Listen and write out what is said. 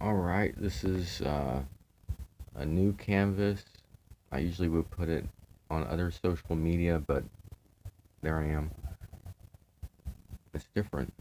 Alright, this is uh, a new canvas. I usually would put it on other social media, but there I am. It's different.